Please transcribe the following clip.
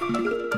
Música